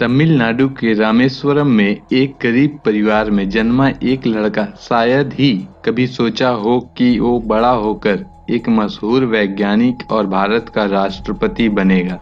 तमिलनाडु के रामेश्वरम में एक गरीब परिवार में जन्मा एक लड़का। शायद ही कभी सोचा हो कि वो बड़ा होकर एक मशहूर वैज्ञानिक और भारत का राष्ट्रपति बनेगा।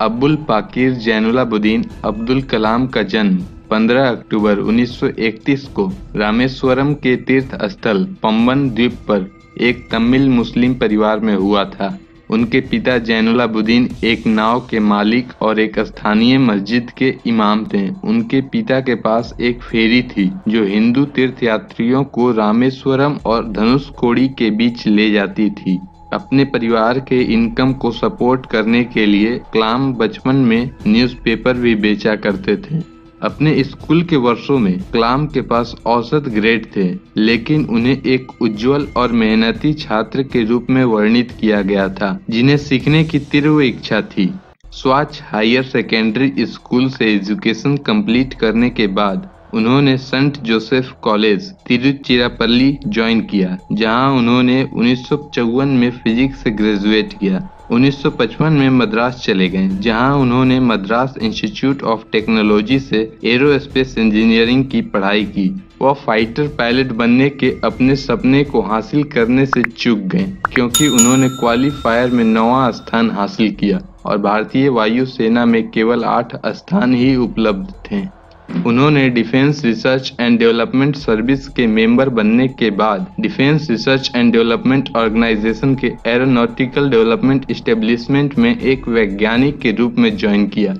अब्दुल पाकिर जैनुलाबुद्दीन अब्दुल कलाम का जन्म 15 अक्टूबर 1931 को रामेश्वरम के तीर्थ स्थल पम्बन द्वीप पर एक तमिल मुस्लिम परिवार में हुआ था। उनके पिता जैनुलाबुद्दीन एक नाव के मालिक और एक स्थानीय मस्जिद के इमाम थे। उनके पिता के पास एक फेरी थी, जो हिंदू तीर्थयात्रियों को रामेश्वरम और धनुषकोडी के बीच ले जाती थी। अपने परिवार के इनकम को सपोर्ट करने के लिए क्लाम बचपन में न्यूज़पेपर भी बेचा करते थे। अपने स्कूल के वर्षों में कलाम के पास औसत ग्रेड थे, लेकिन उन्हें एक उज्जवल और मेहनती छात्र के रूप में वर्णित किया गया था, जिन्हें सीखने की तीव्र इच्छा थी। स्वाच हायर सेकेंडरी स्कूल से एजुकेशन कंप्लीट करने के बाद उन्होंने saint Joseph college, Tiruchirappalli, join किया, जहाँ उन्होंने उन्नीस सौ चौवन में फिजिक्स से ग्रेजुएट किया। 1955 में मद्रास चले गए, जहाँ उन्होंने मद्रास इंस्टीट्यूट ऑफ़ टेक्नोलॉजी से एरोस्पेस इंजीनियरिंग की पढ़ाई की। वह फाइटर पायलट बनने के अपने सपने को हासिल करने से चूक गए, क्योंकि उन्होंने क्वालिफायर में नवा स्थान हासिल किया और भारतीय वायु सेना में केवल आठ स्थान ही उपलब्ध थे। उन्होंने defence research and development service के मेंबर बनने के बाद defence research and development organisation के एरोनॉटिकल डेवलपमेंट स्टेब्लिशमेंट में एक वैज्ञानिक के रूप में ज्वाइन किया।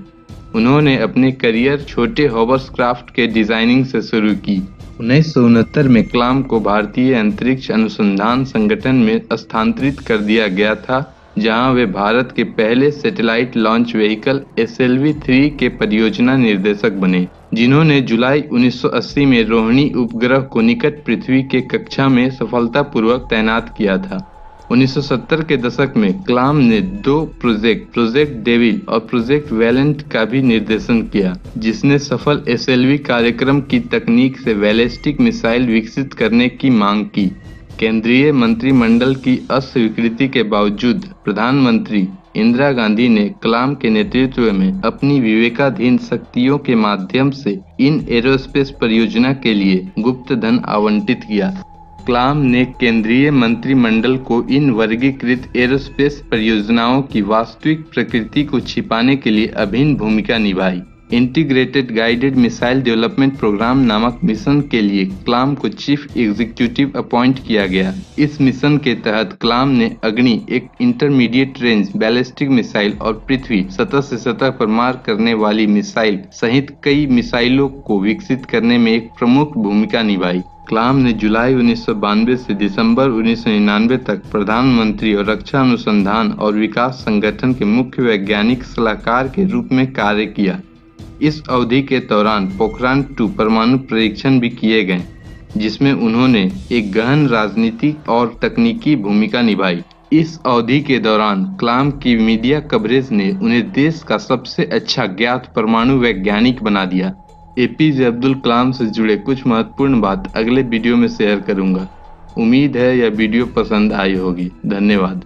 उन्होंने अपने करियर छोटे हॉवर्स क्राफ्ट के डिज़ाइनिंग से शुरू की। उन्नीस सौ उनहत्तर में कलाम को भारतीय अंतरिक्ष अनुसंधान संगठन में स्थानांतरित कर दिया गया था। जहाँ वे भारत के पहले satellite launch vehicle S L three के परियोजना निर्देशक बने, जिन्होंने जुलाई 1980 में रोहिणी उपग्रह को निकट पृथ्वी के कक्षा में सफलतापूर्वक तैनात किया था। 1970 के दशक में क्लाम ने दो प्रोजेक्ट प्रोजेक्ट डेविल और प्रोजेक्ट वैलेंट का भी निर्देशन किया, जिसने सफल एसएलवी कार्यक्रम की तकनीक से वैलेस्टिक मिसाइल विकसित करने की मांग की। केंद्रीय मंत्रिमंडल की अस्वीकृति के बावजूद प्रधानमंत्री इंदिरा गांधी ने कलाम के नेतृत्व में अपनी विवेकाधीन शक्तियों के माध्यम से इन एरोस्पेस परियोजना के लिए गुप्त धन आवंटित किया। कलाम ने केंद्रीय मंत्रिमंडल को इन वर्गीकृत एरोस्पेस परियोजनाओं की वास्तविक प्रकृति को छिपाने के लिए अभिन्न भूमिका निभाई। Integrated guided missile development programme नामक मिशन के लिए क्लाम को चीफ एग्जीक्यूटिव अपॉइंट किया गया। इस मिशन के तहत क्लाम ने अग्नि, एक इंटरमीडिएट रेंज बैलिस्टिक मिसाइल और पृथ्वी सतह से सतह पर मार करने वाली मिसाइल सहित कई मिसाइलों को विकसित करने में एक प्रमुख भूमिका निभाई। क्लाम ने जुलाई उन्नीस से दिसंबर उन्नीस सौ निन्यानवे तक प्रधानमंत्री और रक्षा अनुसंधान और विकास संगठन के मुख्य वैज्ञानिक सलाहकार के रूप में कार्य किया। इस अवधि के दौरान पोखरान टू परमाणु परीक्षण भी किए गए, जिसमें उन्होंने एक गहन राजनीतिक और तकनीकी भूमिका निभाई। इस अवधि के दौरान कलाम की मीडिया कवरेज ने उन्हें देश का सबसे अच्छा ज्ञात परमाणु वैज्ञानिक बना दिया। एपीजे अब्दुल कलाम से जुड़े कुछ महत्वपूर्ण बात अगले वीडियो में शेयर करूँगा। उम्मीद है यह वीडियो पसंद आई होगी। धन्यवाद।